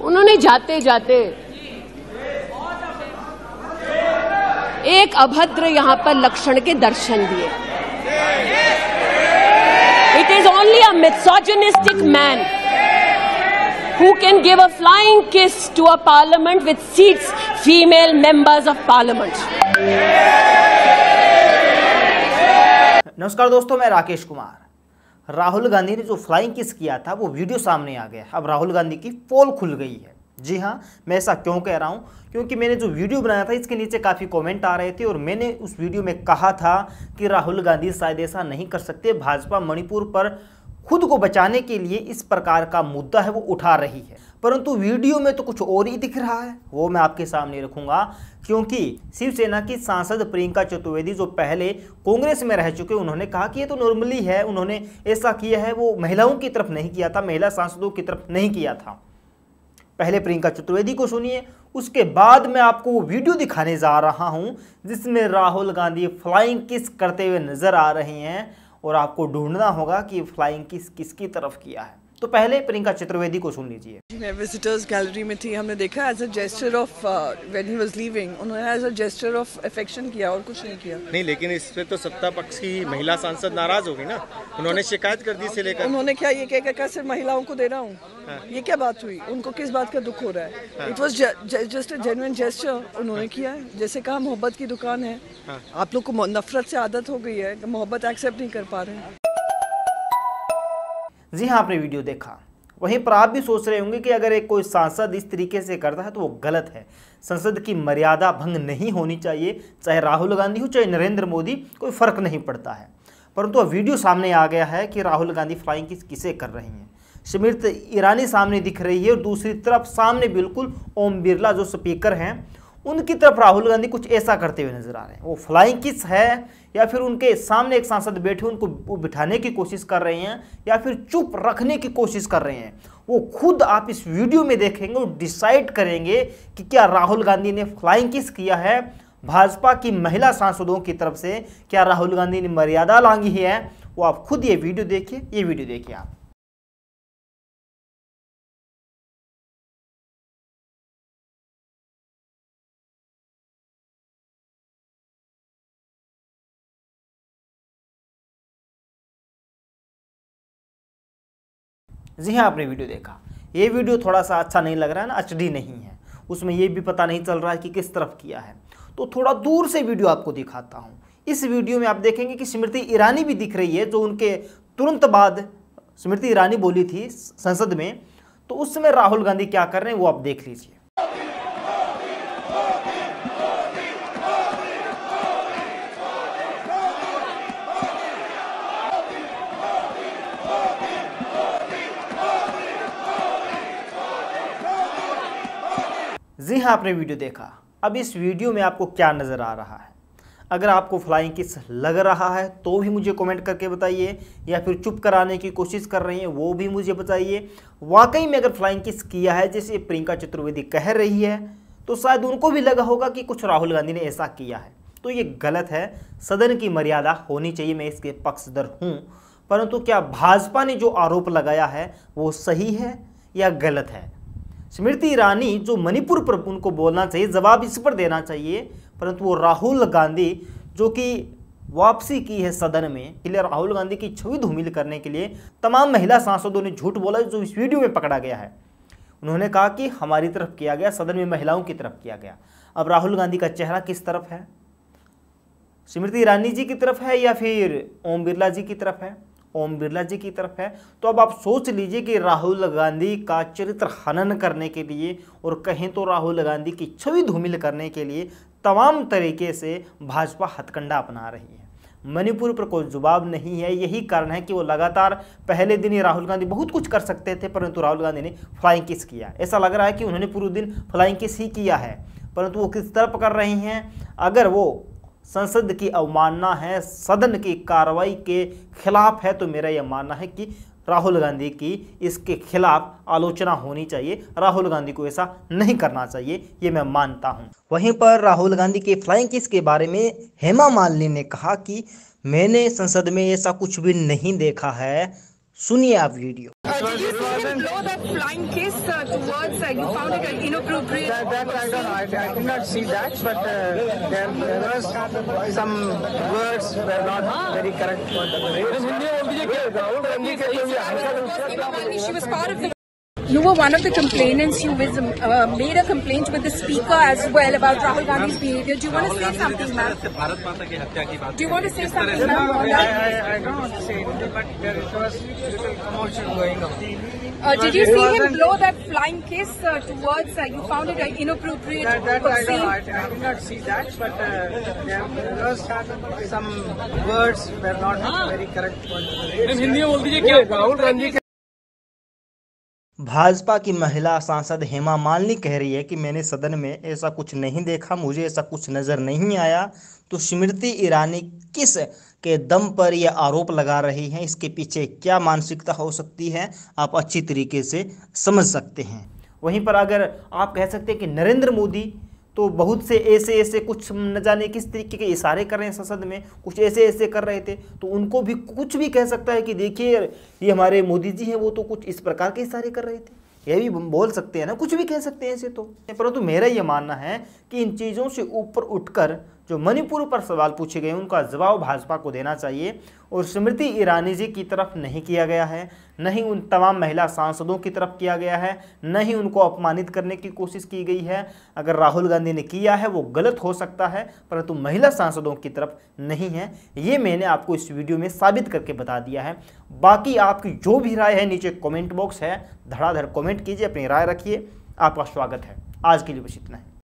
उन्होंने जाते जाते एक अभद्र यहाँ पर लक्षण के दर्शन दिए। It is only a misogynistic man who can give a flying kiss to a parliament with seats female members of parliament नमस्कार दोस्तों, मैं राकेश कुमार। राहुल गांधी ने जो फ्लाइंग किस किया था, वो वीडियो सामने आ गया। अब राहुल गांधी की पोल खुल गई है। जी हाँ मैं ऐसा क्यों कह रहा हूँ? क्योंकि मैंने जो वीडियो बनाया था, इसके नीचे काफ़ी कमेंट आ रहे थे और मैंने उस वीडियो में कहा था कि राहुल गांधी शायद ऐसा नहीं कर सकते। भाजपा मणिपुर पर खुद को बचाने के लिए इस प्रकार का मुद्दा है, वो उठा रही है। परंतु वीडियो में तो कुछ और ही दिख रहा है। वो मैं आपके सामने रखूँगा, क्योंकि शिवसेना की सांसद प्रियंका चतुर्वेदी जो पहले कांग्रेस में रह चुके, उन्होंने कहा कि ये तो नॉर्मली है, उन्होंने ऐसा किया है, वो महिलाओं की तरफ़ नहीं किया था, महिला सांसदों की तरफ़ नहीं किया था। पहले प्रियंका चतुर्वेदी को सुनिए, उसके बाद मैं आपको वो वीडियो दिखाने जा रहा हूँ, जिसमें राहुल गांधी फ्लाइंग किस करते हुए नज़र आ रहे हैं, और आपको ढूंढना होगा कि फ्लाइंग किस किसकी तरफ़ किया है। तो पहले प्रियंका चतुर्वेदी को सुन लीजिए। मैं विजिटर्स गैलरी में थी हमने देखा as a gesture of when he was leaving उन्होंने as a gesture of affection किया और कुछ नहीं किया। नहीं लेकिन इस पे तो सत्ता पक्ष की महिला सांसद नाराज़ हो होगी ना। उन्होंने शिकायत कर दी से लेकर उन्होंने क्या ये कह कर सिर्फ़ महिलाओं को दे रहा हूँ? ये क्या बात हुई? उनको किस बात का दुख हो रहा है? It was just a genuine gesture उन्होंने किया है। जैसे कहा मोहब्बत की दुकान है। आप लोग को नफरत से आदत हो गई है मोहब्बत एक्सेप्ट नहीं कर पा रहे हैं। जी हाँ आपने वीडियो देखा। वहीं पर आप भी सोच रहे होंगे कि अगर एक कोई सांसद इस तरीके से करता है तो वो गलत है। संसद की मर्यादा भंग नहीं होनी चाहिए, चाहे राहुल गांधी हो, चाहे नरेंद्र मोदी, कोई फ़र्क नहीं पड़ता है। परंतु अब वीडियो सामने आ गया है कि राहुल गांधी फ्लाइंग किस, किसे कर रही हैं। स्मृति ईरानी सामने दिख रही है और दूसरी तरफ़ सामने बिल्कुल ओम बिरला जो स्पीकर हैं उनकी तरफ़ राहुल गांधी कुछ ऐसा करते हुए नज़र आ रहे हैं। वो फ्लाइंग किस है, या फिर उनके सामने एक सांसद बैठे उनको बिठाने की कोशिश कर रहे हैं, या फिर चुप रखने की कोशिश कर रहे हैं। वो खुद आप इस वीडियो में देखेंगे और डिसाइड करेंगे कि क्या राहुल गांधी ने फ्लाइंग किस किया है, भाजपा की महिला सांसदों की तरफ़ से, क्या राहुल गांधी ने मर्यादा लांगी है। वो आप खुद ये वीडियो देखिए, ये वीडियो देखिए आप। जी हाँ आपने वीडियो देखा। ये वीडियो थोड़ा सा अच्छा नहीं लग रहा है ना, एचडी नहीं है। उसमें ये भी पता नहीं चल रहा है कि किस तरफ़ किया है। तो थोड़ा दूर से वीडियो आपको दिखाता हूँ। इस वीडियो में आप देखेंगे कि स्मृति ईरानी भी दिख रही है, जो उनके तुरंत बाद स्मृति ईरानी बोली थी संसद में। तो उस समय राहुल गांधी क्या कर रहे हैं, वो आप देख लीजिए। जी हाँ आपने वीडियो देखा। अब इस वीडियो में आपको क्या नज़र आ रहा है? अगर आपको फ्लाइंग किस लग रहा है तो भी मुझे कमेंट करके बताइए, या फिर चुप कराने की कोशिश कर रही हैं, वो भी मुझे बताइए। वाकई में अगर फ्लाइंग किस किया है, जैसे प्रियंका चतुर्वेदी कह रही है तो शायद उनको भी लगा होगा कि कुछ राहुल गांधी ने ऐसा किया है। तो ये गलत है। सदन की मर्यादा होनी चाहिए, मैं इसके पक्षधर हूँ। परंतु क्या भाजपा ने जो आरोप लगाया है, वो सही है या गलत है? स्मृति ईरानी जो मणिपुर पर उनको बोलना चाहिए, जवाब इस पर देना चाहिए। परंतु वो राहुल गांधी, जो कि वापसी की है सदन में इसलिए राहुल गांधी की छवि धूमिल करने के लिए, तमाम महिला सांसदों ने झूठ बोला, जो इस वीडियो में पकड़ा गया है। उन्होंने कहा कि हमारी तरफ़ किया गया, सदन में महिलाओं की तरफ़ किया गया। अब राहुल गांधी का चेहरा किस तरफ़ है? स्मृति ईरानी जी की तरफ़ है या फिर ओम बिरला जी की तरफ़ है? ओम बिरला जी की तरफ़ है। तो अब आप सोच लीजिए कि राहुल गांधी का चरित्र हनन करने के लिए और कहें तो राहुल गांधी की छवि धूमिल करने के लिए तमाम तरीके से भाजपा हथकंडा अपना रही है। मणिपुर पर कोई जवाब नहीं है। यही कारण है कि वो लगातार पहले दिन ही राहुल गांधी बहुत कुछ कर सकते थे, परंतु राहुल गांधी ने फ्लाइंग किस किया। ऐसा लग रहा है कि उन्होंने पूरे दिन फ्लाइंग किस ही किया है, परंतु वो किस तरफ़ कर रहे हैं? अगर वो संसद की अवमानना है, सदन की कार्रवाई के खिलाफ है तो मेरा यह मानना है कि राहुल गांधी की इसके खिलाफ आलोचना होनी चाहिए। राहुल गांधी को ऐसा नहीं करना चाहिए, ये मैं मानता हूँ। वहीं पर राहुल गांधी के फ्लाइंग किस के बारे में हेमा मालिनी ने कहा कि मैंने संसद में ऐसा कुछ भी नहीं देखा है। सुनिए आप video. See him blow that flying kiss uh, towards uh, you found it inappropriate. That, that I don't know. I, I did not see that, but uh, there, there was some words were not very correct. She was part of the You were one of the complainants. You was, uh, made a complaint with the speaker as well about Rahul Gandhi's behavior. Do you want to say something, ma'am? Do you want to say something, ma'am? on I, that? I, I don't want to say anything, but there was little commotion going on. Uh, did you It see him wasn't- blow that flying kiss uh, towards? Uh, you found it uh, inappropriate. That, that I don't know. I, obscene? I did not see that, but uh, there, there was some words were not very correct. Rahul Gandhi के भाजपा की महिला सांसद हेमा मालिनी कह रही है कि मैंने सदन में ऐसा कुछ नहीं देखा, मुझे ऐसा कुछ नज़र नहीं आया। तो स्मृति ईरानी किस के दम पर यह आरोप लगा रही हैं? इसके पीछे क्या मानसिकता हो सकती है? आप अच्छी तरीके से समझ सकते हैं। वहीं पर अगर आप कह सकते हैं कि नरेंद्र मोदी तो बहुत से ऐसे ऐसे कुछ न जाने किस तरीके के इशारे कर रहे हैं संसद में, कुछ ऐसे ऐसे कर रहे थे तो उनको भी कुछ भी कह सकता है कि देखिए, ये हमारे मोदी जी हैं, वो तो कुछ इस प्रकार के इशारे कर रहे थे। ये भी बोल सकते हैं ना, कुछ भी कह सकते हैं ऐसे तो। परंतु मेरा ये मानना है कि इन चीज़ों से ऊपर उठकर जो मणिपुर पर सवाल पूछे गए, उनका जवाब भाजपा को देना चाहिए और स्मृति ईरानी जी की तरफ़ नहीं किया गया है। न ही उन तमाम महिला सांसदों की तरफ़ किया गया है, न ही उनको अपमानित करने की कोशिश की गई है। अगर राहुल गांधी ने किया है, वो गलत हो सकता है, परंतु महिला सांसदों की तरफ़ नहीं है। ये मैंने आपको इस वीडियो में साबित करके बता दिया है। बाकी आपकी जो भी राय है, नीचे कॉमेंट बॉक्स है, धड़ाधड़ कॉमेंट कीजिए, अपनी राय रखिए। आपका स्वागत है। आज के लिए बस इतना है।